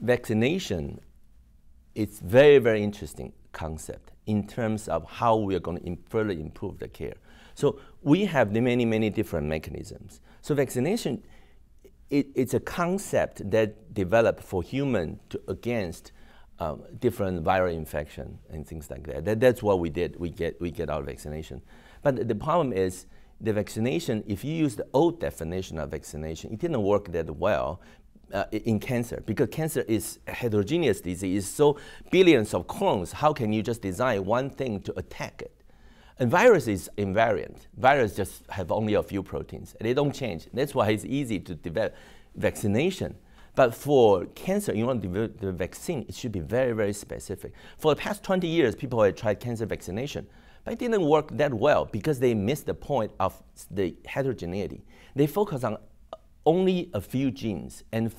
vaccination is very, very interesting concept in terms of how we are going to further improve the care. So we have many, many different mechanisms. So vaccination, it, it's a concept that developed for human to, against um, different viral infection and things like that. that. That's what we did. We get, we get our vaccination. But the problem is the vaccination, if you use the old definition of vaccination, it didn't work that well uh, in cancer because cancer is a heterogeneous disease. So billions of clones, how can you just design one thing to attack it? And virus is invariant. Virus just have only a few proteins. They don't change. That's why it's easy to develop vaccination. But for cancer, you want to develop the vaccine, it should be very, very specific. For the past 20 years, people have tried cancer vaccination, but it didn't work that well because they missed the point of the heterogeneity. They focus on only a few genes and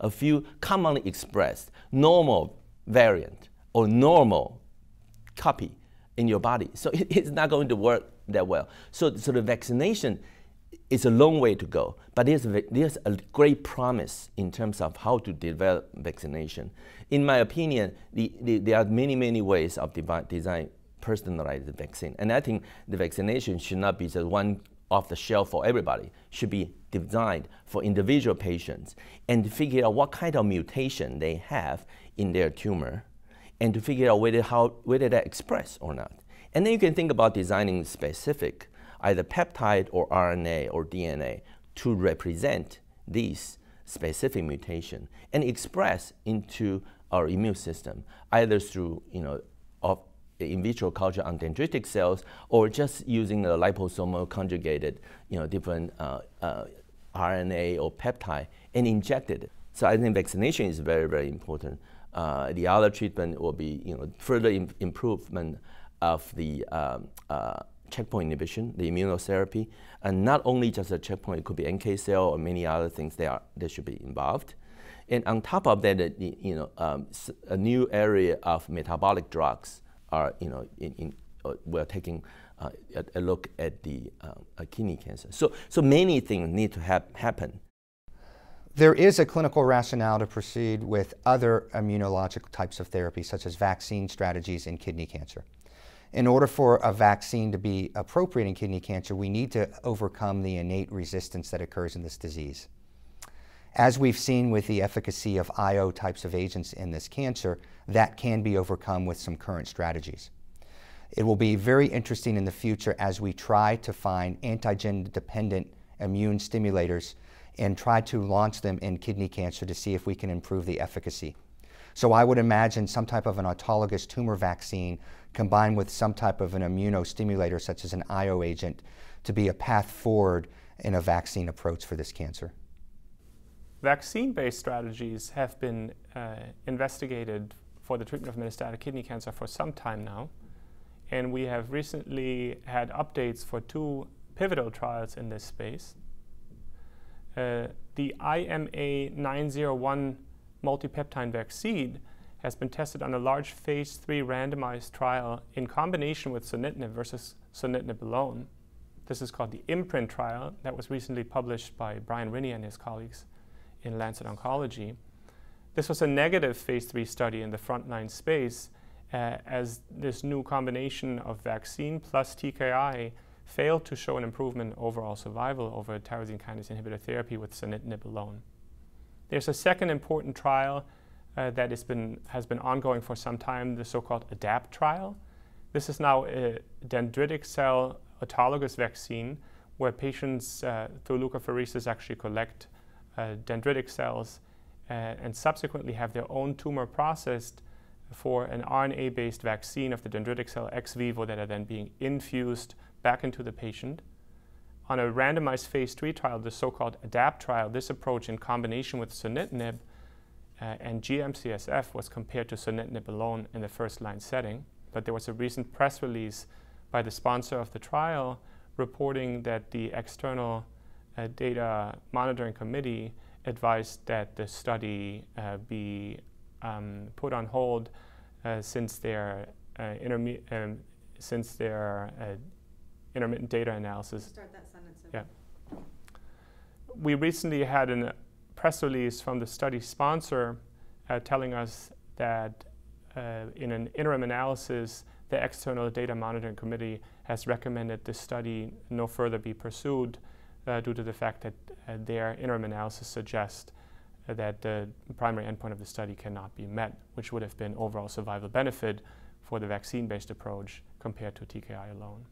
a few commonly expressed normal variant or normal copy in your body. So it, it's not going to work that well. So, so the vaccination is a long way to go, but there's a, there's a great promise in terms of how to develop vaccination. In my opinion, the, the, there are many, many ways of design personalized vaccine. And I think the vaccination should not be just one off the shelf for everybody, should be designed for individual patients and to figure out what kind of mutation they have in their tumor and to figure out whether, how, whether they express or not. And then you can think about designing specific, either peptide or RNA or DNA to represent these specific mutation and express into our immune system, either through you know, of in vitro culture on dendritic cells or just using a liposomal conjugated you know, different uh, uh, RNA or peptide and injected. So I think vaccination is very, very important. Uh, the other treatment will be you know, further Im improvement of the um, uh, checkpoint inhibition, the immunotherapy, and not only just a checkpoint, it could be NK cell or many other things that, are, that should be involved. And on top of that, you know, um, a new area of metabolic drugs are, you know, in, in, uh, we're taking uh, a, a, look at the uh, kidney cancer. So, so many things need to hap happen. There is a clinical rationale to proceed with other immunologic types of therapy, such as vaccine strategies in kidney cancer. In order for a vaccine to be appropriate in kidney cancer, we need to overcome the innate resistance that occurs in this disease. As we've seen with the efficacy of IO types of agents in this cancer, that can be overcome with some current strategies. It will be very interesting in the future as we try to find antigen-dependent immune stimulators and try to launch them in kidney cancer to see if we can improve the efficacy. So I would imagine some type of an autologous tumor vaccine combined with some type of an immunostimulator such as an IO agent to be a path forward in a vaccine approach for this cancer. Vaccine-based strategies have been uh, investigated for the treatment of metastatic kidney cancer for some time now. And we have recently had updates for two pivotal trials in this space. Uh, the IMA 901 multipeptide vaccine has been tested on a large phase three randomized trial in combination with sunitinib versus sunitinib alone. This is called the IMPRINT trial that was recently published by Brian Rini and his colleagues in Lancet Oncology. This was a negative phase three study in the frontline space uh, as this new combination of vaccine plus TKI failed to show an improvement in overall survival over tyrosine kinase inhibitor therapy with sunitinib alone. There's a second important trial uh, that has been, has been ongoing for some time, the so-called ADAPT trial. This is now a dendritic cell autologous vaccine where patients uh, through leukapheresis actually collect dendritic cells uh, and subsequently have their own tumor processed for an RNA-based vaccine of the dendritic cell ex vivo that are then being infused back into the patient. On a randomized phase three trial, the so-called ADAPT trial, this approach in combination with sunitinib uh, and GM-CSF was compared to sunitinib alone in the first-line setting. But there was a recent press release by the sponsor of the trial reporting that the external uh, data monitoring committee advised that the study uh, be um, put on hold uh, since their uh, um, since their uh, intermittent data analysis. Start that sentence. Yeah. We recently had a press release from the study sponsor uh, telling us that uh, in an interim analysis, the external data monitoring committee has recommended this study no further be pursued due to the fact that uh, their interim analysis suggests that the primary endpoint of the study cannot be met, which would have been overall survival benefit for the vaccine-based approach compared to TKI alone.